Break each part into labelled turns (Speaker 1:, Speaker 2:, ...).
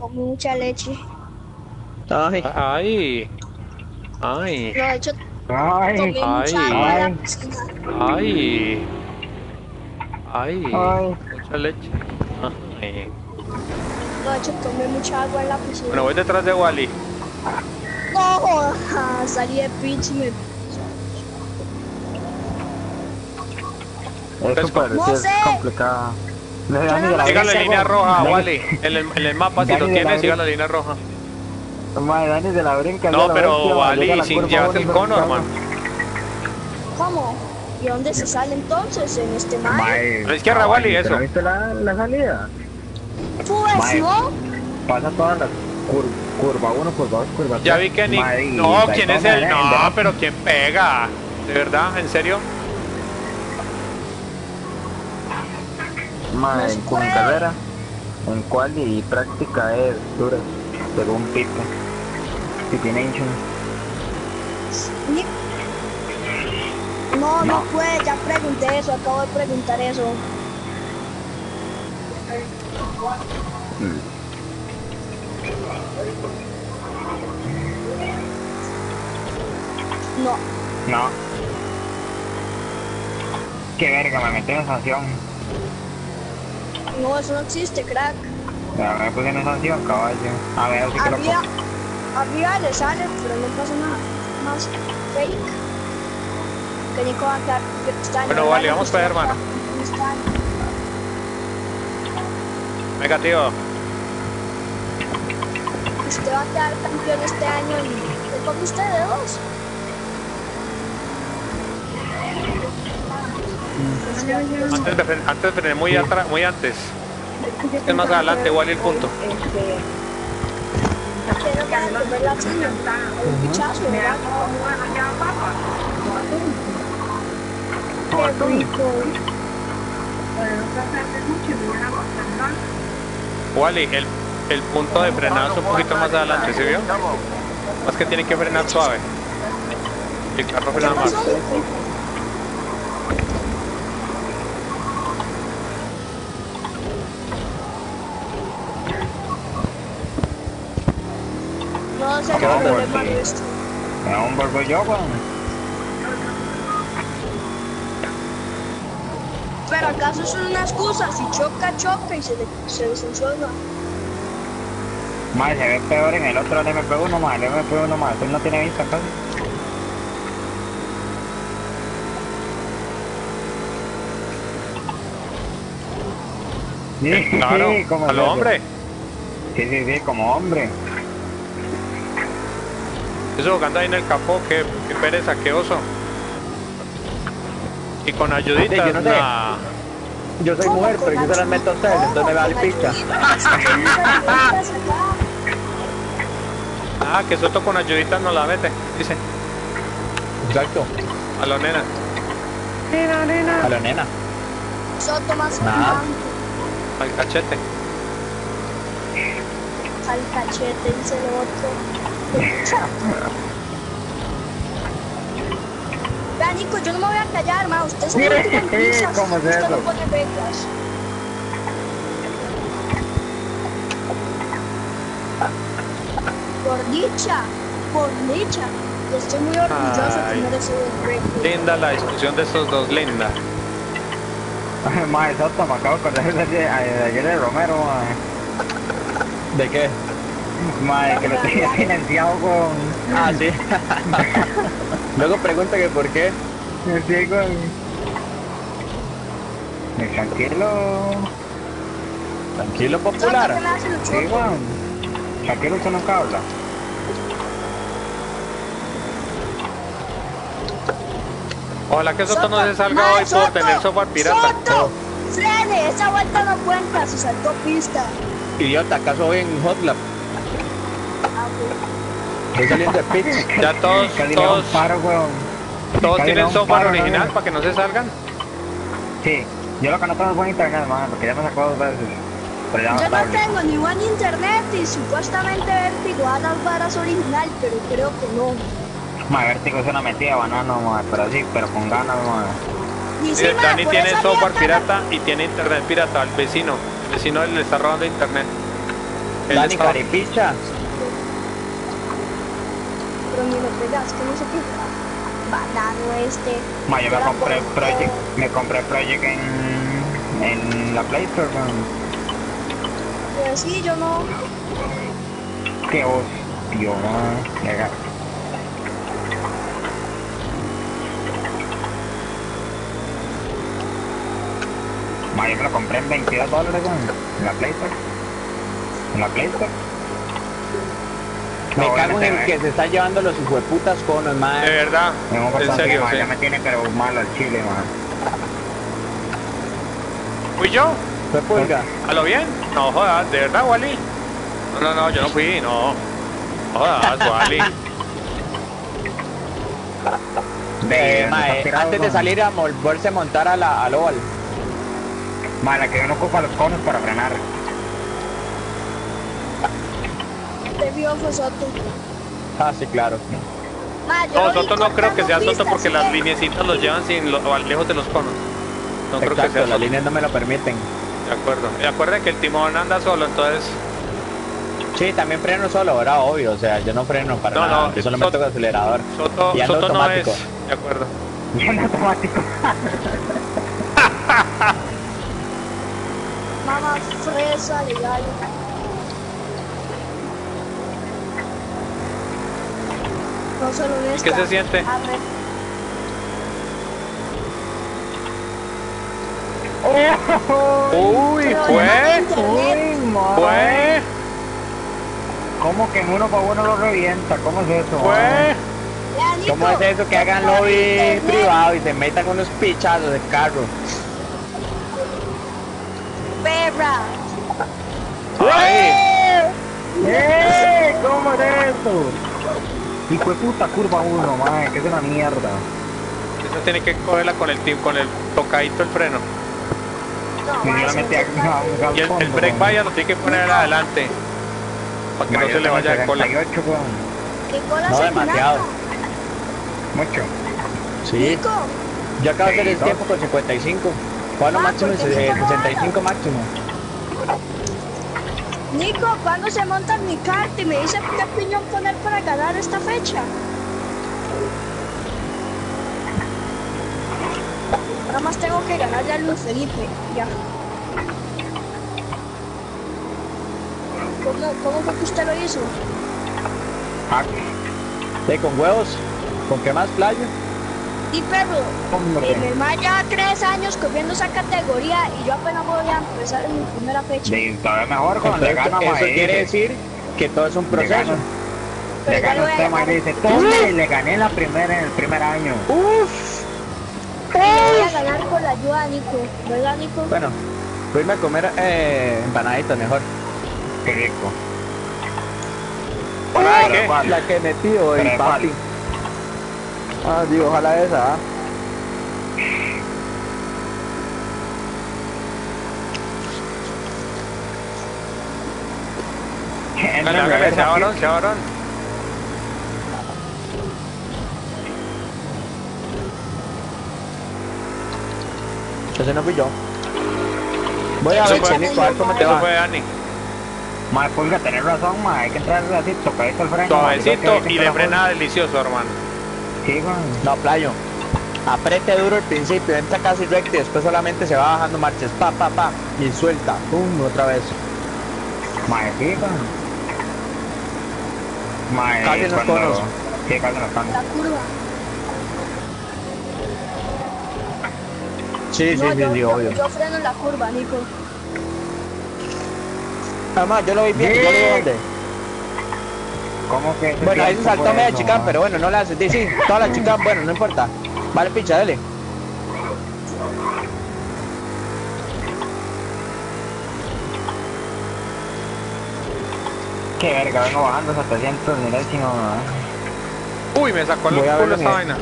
Speaker 1: con mucha leche.
Speaker 2: Ay,
Speaker 3: Ay. Ay.
Speaker 1: No, de hecho,
Speaker 4: Ay,
Speaker 1: tomé mucha
Speaker 3: ay,
Speaker 1: agua en
Speaker 4: ay.
Speaker 1: la piscina.
Speaker 3: Ay. Ay.
Speaker 4: Ay.
Speaker 3: Mucha leche. Ay.
Speaker 1: No, de hecho, tomé mucha agua en la piscina.
Speaker 3: Bueno, voy detrás de Wally.
Speaker 1: De
Speaker 4: la
Speaker 3: Siga la
Speaker 4: Brinca,
Speaker 3: línea roja,
Speaker 4: Dani-
Speaker 3: Wally. En el, en el mapa, si
Speaker 4: Dani
Speaker 3: lo tienes, siga
Speaker 4: Brinca.
Speaker 3: la línea roja.
Speaker 4: Madre, Dani de la brinca.
Speaker 3: No, pero
Speaker 4: bestia, llega
Speaker 3: Wally,
Speaker 4: la
Speaker 3: sin llevarte el cono, hermano.
Speaker 1: ¿Cómo? ¿Y dónde se sale entonces? ¿En este mar?
Speaker 3: A la izquierda,
Speaker 4: no,
Speaker 3: Wally,
Speaker 4: ¿te
Speaker 3: eso.
Speaker 4: ¿No viste la, la salida?
Speaker 1: Pues. ¿no?
Speaker 4: Pasa todas las cur- curva 1, curva 2, curva 3.
Speaker 3: Ya vi que ni... No, ¿quién es el...? No, pero ¿quién pega? ¿De verdad? ¿En serio?
Speaker 1: Se
Speaker 4: en,
Speaker 1: puede.
Speaker 4: en carrera, en quali y práctica es dura, según Pipe. Si tiene hinchas.
Speaker 1: Ni- No, no
Speaker 4: No.
Speaker 1: puede, ya pregunté eso, acabo de preguntar eso. No,
Speaker 4: No. Qué verga, me metí en sanción.
Speaker 1: No, eso no existe, crack.
Speaker 4: Ya me puse en sanción, caballo. A ver, así que lo
Speaker 1: Arriba, arriba le sale, pero no pasa nada. Más fake. Que Nico va a quedar extraño.
Speaker 3: Bueno, vale, vamos para allá, hermano. Venga, tío.
Speaker 1: Usted va a quedar campeón este año y le toca usted de dos.
Speaker 3: Antes de, fren- antes de frenar muy atrás, muy antes. Es más adelante, Wally, el punto. Wally, el, el punto de frenado es un poquito más adelante, ¿sí vio? Más que tiene que frenar suave. El carro
Speaker 1: ¿Qué
Speaker 3: frena más.
Speaker 1: pasó? No sé qué
Speaker 4: Vamos,
Speaker 1: problema
Speaker 4: sí.
Speaker 1: de esto.
Speaker 4: Me da un Volvo yo, weón.
Speaker 1: Pero acaso es una excusa, si choca, choca y se, le, se desensuelva.
Speaker 4: Madre, se ve peor en el otro el MP1 más, el MP1 más. Él no tiene vista casi. Sí,
Speaker 3: Claro,
Speaker 4: ¿cómo
Speaker 3: a
Speaker 4: es
Speaker 3: lo
Speaker 4: eso?
Speaker 3: hombre.
Speaker 4: Sí, sí, sí, como hombre.
Speaker 3: Eso jugando ahí en el capó, qué, qué pereza, qué oso. Y con ayuditas,
Speaker 2: Sí, yo no sé.
Speaker 3: nah.
Speaker 2: yo soy
Speaker 1: ¿Cómo
Speaker 2: mujer, pero yo se las meto a ustedes,
Speaker 1: ¿Cómo
Speaker 2: entonces me vale
Speaker 1: acá.
Speaker 3: Ah, que Soto con ayuditas no la mete, dice.
Speaker 2: Exacto.
Speaker 3: A la nena.
Speaker 2: A la nena.
Speaker 1: Soto más
Speaker 2: Nada.
Speaker 1: picante.
Speaker 3: Al cachete.
Speaker 1: al cachete, dice el otro. Vea, Nico, yo no me voy a callar, ma. Usted pizzas.
Speaker 4: ¿Cómo es
Speaker 1: Usted no pone reglas. Por dicha, por dicha. Yo estoy muy orgulloso de tener ese récord.
Speaker 3: Linda la discusión de estos dos, linda.
Speaker 4: Madre, Soto, me acabo de acordar de ayer, de Romero, madre.
Speaker 2: ¿De qué?
Speaker 4: Madre, que lo tenía financiado con...
Speaker 2: Ah, sí. Luego pregunta que por qué.
Speaker 4: Sí, con... Eh, Tranquilo.
Speaker 2: Tranquilo,
Speaker 1: ¿Sabes
Speaker 2: popular.
Speaker 4: Sí. Tranquilo, usted nunca habla.
Speaker 3: Ojalá que Soto no se salga hoy por tener software pirata.
Speaker 1: Soto, frene, esa vuelta no cuenta, se saltó pista.
Speaker 2: Idiota, ¿acaso voy en Hotlap? Estoy saliendo de pits.
Speaker 3: Ya todos, todos,
Speaker 4: paro, weón.
Speaker 3: todos tienen software
Speaker 4: paro,
Speaker 3: original
Speaker 4: ¿no?
Speaker 3: para que no se salgan.
Speaker 4: Sí, yo lo que no tengo es buen internet, man, porque ya me sacó dos veces. Pero ya no
Speaker 1: Yo no tengo ni buen internet y supuestamente Vertigo da las varas original, pero creo que no.
Speaker 4: Ma, Vértigo es una metida banano, ma, pero sí, pero con ganas, ma.
Speaker 1: Y
Speaker 3: Sí, Dani tiene software pirata y tiene internet pirata al vecino. El vecino le está robando internet. Él
Speaker 2: Dani Caripicha.
Speaker 1: Pero ni lo pegas, que no sé qué. Banano este.
Speaker 4: Ma, yo me compré
Speaker 1: por-
Speaker 4: Project, me compré Project en, en la Play Store.
Speaker 1: Pero sí, yo no.
Speaker 4: Qué hostia, man. Ma, yo me lo compré en 22 dólares. En la Play Store. En la Play Store.
Speaker 2: Me
Speaker 4: No,
Speaker 2: cago en el que se está llevando los hijueputas conos,
Speaker 3: De
Speaker 2: madre.
Speaker 3: verdad,
Speaker 4: Me voy a
Speaker 3: en serio, sí.
Speaker 4: ya me tiene pero mal al chile, man.
Speaker 3: ¿Fui yo?
Speaker 2: ¿Fue pulga?
Speaker 3: ¿A lo bien? No jodas, ¿de verdad, Wally? No, no, no, yo no fui, no. No jodas, Wally.
Speaker 2: Eh,
Speaker 4: ¿dónde
Speaker 2: mae, antes de salir a volverse a montar a la, al oval.
Speaker 4: Ma, la que uno ocupa los conos para frenar.
Speaker 1: Te vio fue Soto.
Speaker 2: Ah, sí, claro.
Speaker 1: Ma,
Speaker 3: No, Soto no creo que sea Soto porque
Speaker 1: pistas,
Speaker 3: las
Speaker 1: ¿sí?
Speaker 3: lineecitas los llevan sin lo, lejos de los conos. No creo que
Speaker 2: Exacto,
Speaker 3: sea
Speaker 2: las
Speaker 3: Soto.
Speaker 2: líneas no me lo permiten.
Speaker 3: De acuerdo. Y acuerden que el timón anda solo, entonces.
Speaker 2: Sí, también freno solo, ahora obvio, o sea, yo no freno para
Speaker 3: No,
Speaker 2: nada,
Speaker 3: no,
Speaker 2: yo solo
Speaker 3: Soto-
Speaker 2: meto el acelerador.
Speaker 3: Soto,
Speaker 2: Y ando
Speaker 3: Soto no es.
Speaker 2: automático.
Speaker 3: De acuerdo.
Speaker 4: Y en automático.
Speaker 1: Mamá fresa de No solo en esta.
Speaker 3: ¿Qué se siente? Uy,
Speaker 1: Pero
Speaker 3: fue.
Speaker 1: no.
Speaker 4: Uy.
Speaker 3: Fue.
Speaker 4: ¿Cómo que en uno para uno lo revienta? ¿Cómo es eso?
Speaker 3: Fue.
Speaker 2: ¿Cómo es eso que hagan lobby privado y se metan unos pichazos de carro?
Speaker 1: Perra.
Speaker 3: Ay.
Speaker 4: ¡Eh! ¿Cómo es eso? Hijo de puta curva uno, madre, que es una mierda.
Speaker 3: Eso tiene que cogerla con el con el tocadito el freno.
Speaker 1: No,
Speaker 4: Y a-
Speaker 3: Y el, el break vaya lo tiene que poner adelante. Para que no se le vaya el cola.
Speaker 4: 78, weón.
Speaker 1: Nicolás
Speaker 2: No, demasiado.
Speaker 4: Mucho.
Speaker 2: Sí, yo acabo de hacer el tiempo con 55. Bueno,
Speaker 1: Ah,
Speaker 2: máximo
Speaker 1: porque
Speaker 2: es, eh,
Speaker 1: no
Speaker 2: 65 máximo.
Speaker 1: Nico, ¿cuándo se monta mi kart y me dice qué piñón poner para ganar esta fecha? Nada más tengo que ganarle a Luis Felipe, ya. ¿Cómo, ¿Cómo fue que usted lo hizo?
Speaker 4: Ah,
Speaker 2: con huevos, ¿con qué más playo?
Speaker 1: Y perro,
Speaker 4: hombre.
Speaker 1: eh, mi hermano lleva tres años corriendo esa categoría y yo apenas voy a empezar en mi primera fecha.
Speaker 4: De, todavía mejor cuando le gana,
Speaker 2: eso
Speaker 4: mae,
Speaker 2: quiere decir que todo es un proceso.
Speaker 4: le gana usted,
Speaker 1: ganar.
Speaker 4: dice, tome, le gané en la primera, en el primer año.
Speaker 2: Uf.
Speaker 1: Voy a ganar con la ayuda de Nico, ¿verdad Nico?
Speaker 2: Bueno, voy a irme a comer eh, empanaditas mejor.
Speaker 4: Qué rico.
Speaker 3: ¿Para
Speaker 4: Pero
Speaker 3: qué?
Speaker 2: La que
Speaker 4: Pero
Speaker 2: el
Speaker 4: ¿cuál?
Speaker 2: Ah, digo, ojalá esa,
Speaker 3: Hágale,
Speaker 4: en
Speaker 3: hágale, varón.
Speaker 2: Ese no fui yo. Voy a ver,
Speaker 3: fue-
Speaker 2: Nico, a ver cómo te
Speaker 3: Eso
Speaker 2: va.
Speaker 3: fue Dani.
Speaker 4: Mae, Pulga, tenés razón, mae, hay que entrar así, tocadito el freno.
Speaker 3: Suavecito y de frenada delicioso, hermano.
Speaker 4: Sí.
Speaker 2: No, playo. Apriete duro al principio, entra casi recto y después solamente se va bajando marchas. Pa, pa, pa. Y suelta. Pum, otra vez.
Speaker 4: Mae, sí. Mae,
Speaker 2: Casi
Speaker 4: cuando-
Speaker 2: conos.
Speaker 4: Sí, casi en los conos.
Speaker 1: La curva.
Speaker 2: Sí, sí,
Speaker 1: No,
Speaker 2: sí,
Speaker 1: yo,
Speaker 2: sí,
Speaker 1: yo-
Speaker 2: obvio.
Speaker 1: yo freno en la curva, Nico.
Speaker 2: Además, yo lo vi bien,
Speaker 4: Sí.
Speaker 2: yo lo vi dónde.
Speaker 4: ¿Cómo que?
Speaker 2: Bueno, ahí se saltó media
Speaker 4: mae?
Speaker 2: pero bueno, no le hace. Sí, sí, todas las chicas, bueno, no importa. Vale, picha, dale.
Speaker 4: Qué verga, vengo bajando 700 milésimos, mae.
Speaker 3: Uy, me sacó el culo
Speaker 2: en
Speaker 3: vaina.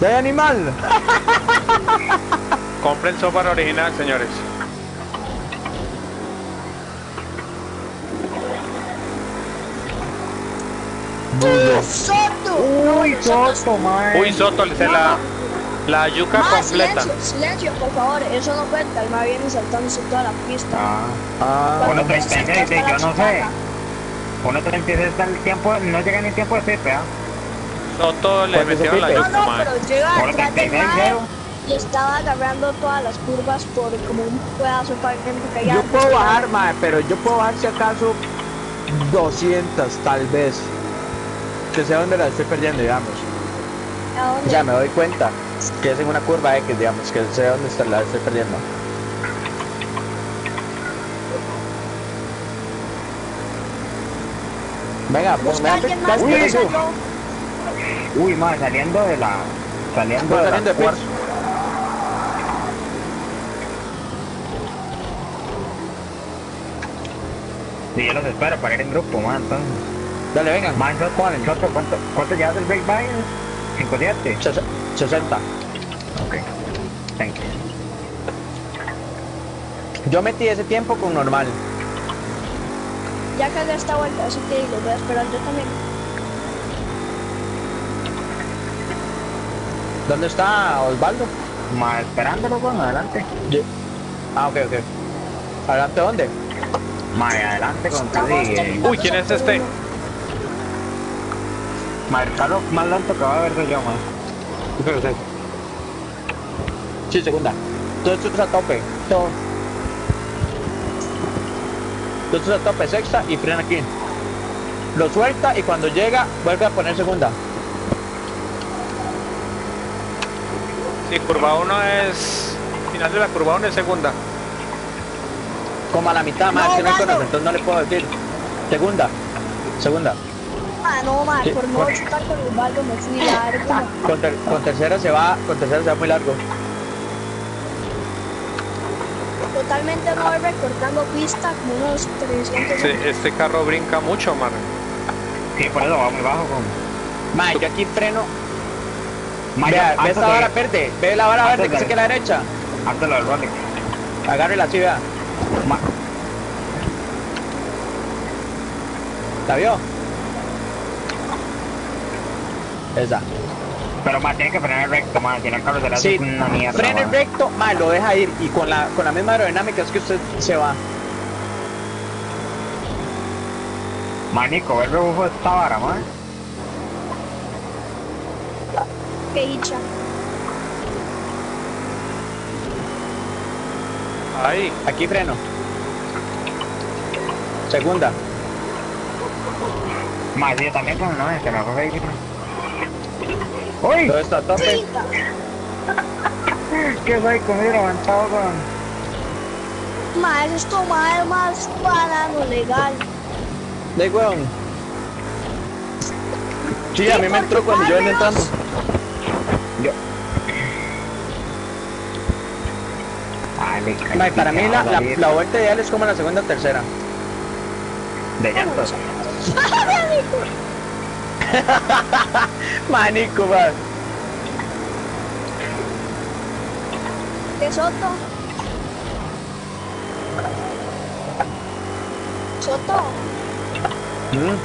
Speaker 2: ¡Ya hay animal!
Speaker 3: Compren software original, señores.
Speaker 1: ¡Uf, Soto!
Speaker 4: Uy, Soto, mae.
Speaker 3: Uy, Soto, se la, La yuca
Speaker 1: Ma,
Speaker 3: completa.
Speaker 1: silencio, silencio, por favor, eso no cuenta, el ma viene saltándose toda la pista.
Speaker 4: Ah.
Speaker 2: Ah,
Speaker 1: Cuando
Speaker 4: Uno
Speaker 1: se
Speaker 4: 36,
Speaker 1: acerca hasta la
Speaker 4: yo no sé. Uno 36 está el tiempo, no llega ni el tiempo de pipe, ¿ah?
Speaker 3: Soto le
Speaker 2: ¿Cuánto se
Speaker 3: metieron la?
Speaker 1: No,
Speaker 3: yuca,
Speaker 1: no,
Speaker 3: mae.
Speaker 1: pero llega atrás del
Speaker 4: 36,
Speaker 1: mae
Speaker 4: cero.
Speaker 1: y estaba agarrando todas las curvas por como un pedazo para que
Speaker 2: yo puedo bajar, mae, pero yo puedo bajar si acaso 200 tal vez. Que sé dónde la estoy perdiendo, digamos.
Speaker 1: ¿A dónde?
Speaker 2: Ya me doy cuenta que es en una curva X, digamos, que sé dónde está, la estoy perdiendo. Venga, pues
Speaker 1: Busca
Speaker 2: me
Speaker 1: que no sea yo.
Speaker 4: Uy, más saliendo de la. Saliendo de
Speaker 2: saliendo
Speaker 4: la
Speaker 2: de.
Speaker 4: Sí, yo los espero para ir en grupo, más entonces.
Speaker 2: Dale, venga.
Speaker 4: Más Soto, Soto, ¿cuánto, ¿cuánto llevas del break by? 5-7.
Speaker 2: Ses- 60.
Speaker 4: Ok. Thank you.
Speaker 2: Yo metí ese tiempo con normal.
Speaker 1: Ya cagué esta vuelta, así que lo voy a esperar yo también.
Speaker 2: ¿Dónde está Osvaldo?
Speaker 4: Más esperándolo, con adelante.
Speaker 2: Ah, ok, ok. ¿Adelante dónde?
Speaker 4: Más adelante con
Speaker 1: terminando
Speaker 3: Uy, ¿quién es este?
Speaker 1: Uno.
Speaker 4: Más el carro más lento que va a ver soy yo, más.
Speaker 2: Sí, segunda. Todo esto es a tope. Todo. Todo esto es a tope, sexta y frena aquí. Lo suelta y cuando llega vuelve a poner segunda.
Speaker 3: Sí, curva 1 es. Final de la curva 1 es segunda.
Speaker 2: Como a la mitad más,
Speaker 1: No,
Speaker 2: que no conoce, entonces no le puedo decir. Segunda. Segunda.
Speaker 1: Ah, no, ma,
Speaker 2: Sí,
Speaker 1: por no
Speaker 2: con-
Speaker 1: chutar con el baldo me fui largo. ma.
Speaker 2: Con, ter- con tercera se va, con tercera se va muy largo.
Speaker 1: Totalmente no voy recortando pista como unos 300
Speaker 3: Sí, este carro brinca mucho, man.
Speaker 4: Sí, por eso va muy bajo, con.
Speaker 2: Mae, yo aquí freno.
Speaker 4: Más
Speaker 2: Vea, ve
Speaker 4: de-
Speaker 2: vara verde, ve la vara verde que se queda a la derecha.
Speaker 4: Antes lo del Rolex.
Speaker 2: Agárrela así, vea.
Speaker 4: Ma-
Speaker 2: ¿La vio? Esa.
Speaker 4: Pero más tiene que frenar recto, más. Tiene el carro se le hace
Speaker 2: Sí,
Speaker 4: una mierda.
Speaker 2: frene recto, mae, lo deja ir y con la, con la misma aerodinámica es que usted se va.
Speaker 4: Manico, el rebufo de esta vara, más.
Speaker 1: que hincha.
Speaker 3: Ahí.
Speaker 2: Aquí freno. Segunda.
Speaker 4: Más yo también con no, se me fue ahí. ¡Uy!
Speaker 2: Esto a tope.
Speaker 1: 30.
Speaker 4: ¿Qué soy conmigo avanzado con.?
Speaker 1: Ma, eso es tomar más banano legal.
Speaker 2: De weón. Sí, a mí me entró cuando yo venía entrando.
Speaker 4: Yo. Dale,
Speaker 2: Mae, para mí la, la, la vuelta ideal es como la segunda o tercera.
Speaker 4: De llantos.
Speaker 2: Manico, man.
Speaker 1: ¿Qué Soto? Soto,
Speaker 2: Mm.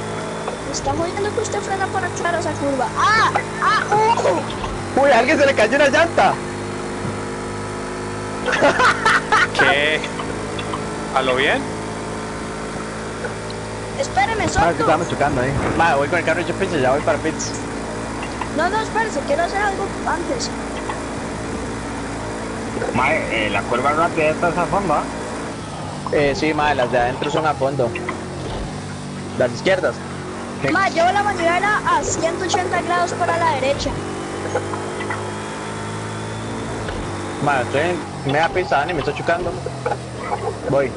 Speaker 1: me está jodiendo que usted frena para entrar a esa curva. ¡Ah! ¡Ah! ¡Uh!
Speaker 2: Uy, a alguien se le cayó una llanta.
Speaker 3: ¿Qué? ¿A lo bien?
Speaker 1: Espéreme,
Speaker 2: Ah, que estábamos chocando ahí. Ma, voy con el carro hecho pizza, ya voy para pits.
Speaker 1: No, no, espérese, quiero hacer algo antes.
Speaker 4: Mae, eh, la curva rápida esta es a fondo, ¿ah?
Speaker 2: Eh, sí, ma, las de adentro son a fondo. Las izquierdas. Sí.
Speaker 1: Ma, llevo la manivela a 180 grados para la derecha.
Speaker 2: Ma, estoy en media pista, Dani, me está chocando. Voy.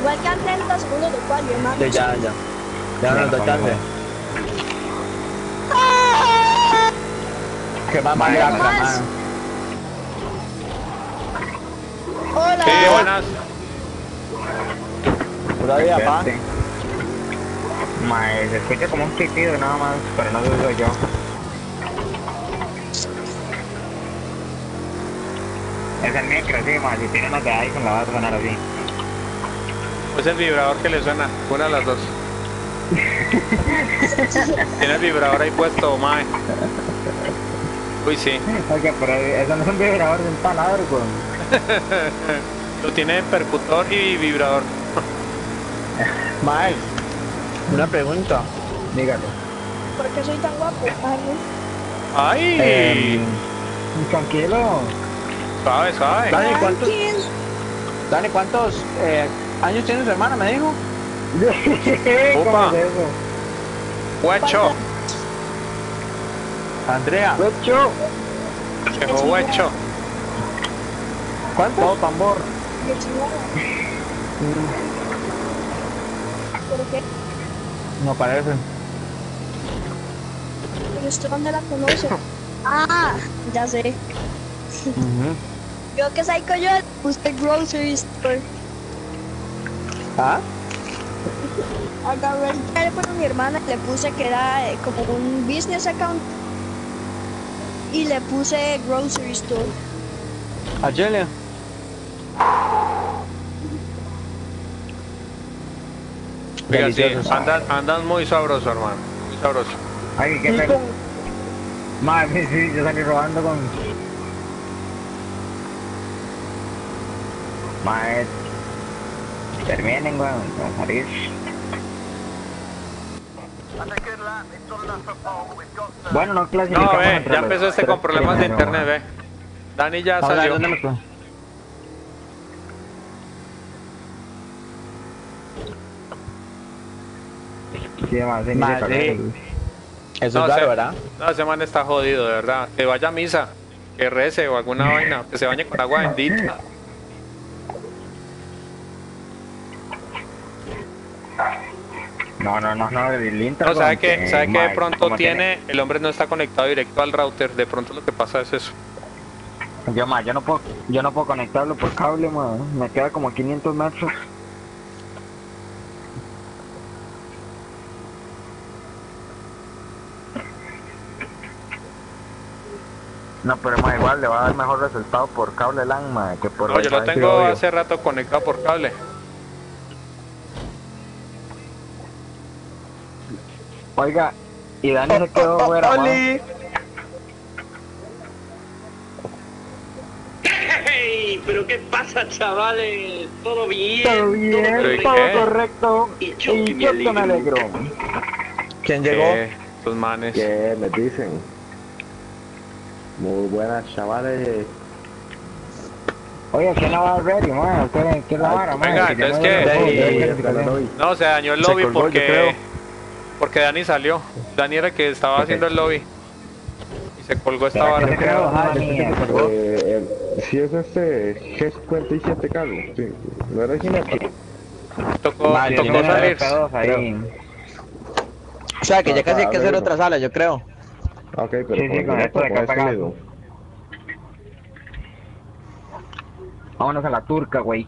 Speaker 1: Igual que a 30 segundos de cual, hermano.
Speaker 2: Sí, ya, ya. Ya no nos da chance. Que más
Speaker 4: Vale,
Speaker 2: manga,
Speaker 1: más.
Speaker 2: ma.
Speaker 1: Hola.
Speaker 3: Sí, buenas.
Speaker 2: Pura vida, pa.
Speaker 4: Mae, se escucha como un pitido nada más, pero no lo soy yo. Es el micro, sí, mae, si tiene una de iPhone la va a sonar así.
Speaker 3: Es el vibrador que le suena. Una de las dos. Tiene el vibrador ahí puesto, mae. Uy, sí.
Speaker 4: Oiga, pero eso no es un vibrador de un taladro.
Speaker 3: Lo tiene percutor y vibrador.
Speaker 2: Mae, una pregunta.
Speaker 4: Dígalo.
Speaker 1: ¿Por qué soy tan guapo? Ay,
Speaker 3: ¡Ay!
Speaker 2: Em,
Speaker 4: Tranquilo.
Speaker 3: Suave, suave.
Speaker 2: Dani, ¿cuántos. Dani, ¿cuántos eh, años tiene su hermana? Me dijo.
Speaker 3: Opa. Huecho.
Speaker 2: Andrea,
Speaker 4: Huecho.
Speaker 3: Llegó huecho.
Speaker 2: ¿cuántos?
Speaker 4: tambor.
Speaker 1: Qué chingada. ¿Por qué?
Speaker 2: No parece.
Speaker 1: ¿Pero usted dónde la conoce? Ah, ya sé. Yo que psycho yo puse grocery store.
Speaker 2: ¿Ah?
Speaker 1: Agarré el teléfono de mi hermana y le puse que era eh, como un business account. Y le puse grocery store.
Speaker 3: Oiga, sí,
Speaker 2: Delicioso.
Speaker 3: andan, andan muy sabroso, hermano. Muy sabroso.
Speaker 4: Ay, qué
Speaker 2: con-
Speaker 4: Madre, sí, yo salí robando con. Madre. Terminen, weón. Vamos a salir. Bueno, no clasificamos
Speaker 3: No, ve, ya empezó este con problemas de internet, ve. Dani ya
Speaker 2: Ahora,
Speaker 3: salió.
Speaker 2: ¿dónde me?
Speaker 4: Sí, sí,
Speaker 2: Madre.
Speaker 4: ni se cagó el-
Speaker 2: Eso
Speaker 3: No,
Speaker 2: es raro, ¿verdad?
Speaker 3: No, ese man está jodido, de verdad. Que vaya a misa, que rece o alguna vaina, que se bañe con agua bendita.
Speaker 4: No, no, no, no, el Inter.
Speaker 3: No, sabe que, sabe que de pronto tiene, el hombre no está conectado directo al router, de pronto lo que pasa es eso.
Speaker 4: Yo, ma, yo no puedo, yo no puedo conectarlo por cable, ma. Me queda como a 500 metros. No, pero ma, igual le va a dar mejor resultado por cable LAN, ma, que por
Speaker 3: No, yo lo tengo hace rato conectado por cable.
Speaker 4: Oiga, y Dani se quedó fuera.
Speaker 2: Oli.
Speaker 5: ¡Hey! ¿Pero qué pasa, chavales? ¿Todo bien?
Speaker 4: Todo bien,
Speaker 3: ¿Pero y
Speaker 4: todo
Speaker 3: qué?
Speaker 4: correcto.
Speaker 5: Y yo que me
Speaker 4: yo me
Speaker 5: alegro.
Speaker 4: alegro.
Speaker 2: ¿Quién llegó?
Speaker 3: Eh, Estos manes.
Speaker 6: ¿Qué me dicen? Muy buenas, chavales.
Speaker 4: Oye, ¿quién la va a ready, ma? ¿Qué, qué la vara?
Speaker 3: Venga,
Speaker 4: Que
Speaker 3: entonces,
Speaker 4: clasificación.
Speaker 3: No, se dañó el
Speaker 2: Se
Speaker 3: lobby
Speaker 2: colgó, yo creo.
Speaker 3: porque porque Dani salió. Dani era el que estaba haciendo el lobby. Y se colgó esta
Speaker 2: colgó.
Speaker 6: Eh, el- si es este G57 Carlos, sí, no era Ginebra.
Speaker 3: Tocó,
Speaker 2: Vale,
Speaker 3: tocó salir.
Speaker 4: F2 ahí.
Speaker 2: O sea, que ya casi hay que
Speaker 6: Ah,
Speaker 2: hacer otra sala, yo creo.
Speaker 6: Ok, pero
Speaker 4: Sí, sí,
Speaker 6: con
Speaker 4: esto de acá
Speaker 6: este.
Speaker 4: Vámonos a la turca, güey.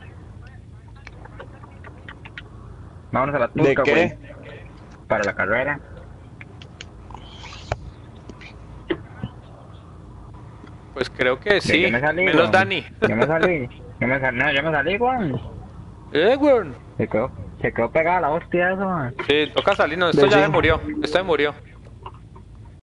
Speaker 4: Vámonos a la
Speaker 2: ¿De
Speaker 4: turca,
Speaker 2: qué?
Speaker 4: güey. Para la carrera.
Speaker 3: Pues creo que
Speaker 4: Ya-
Speaker 3: sí.
Speaker 4: ya me salí,
Speaker 3: Menos
Speaker 4: weón.
Speaker 3: Dani.
Speaker 4: Yo me salí. Yo me salí, no, yo me salí, güey.
Speaker 3: Eh, weón.
Speaker 4: Se quedó, se quedó pegada la hostia eso, man.
Speaker 3: Sí, toca salir. No, esto
Speaker 2: De
Speaker 3: ya
Speaker 2: sí.
Speaker 3: se murió. Esto se murió.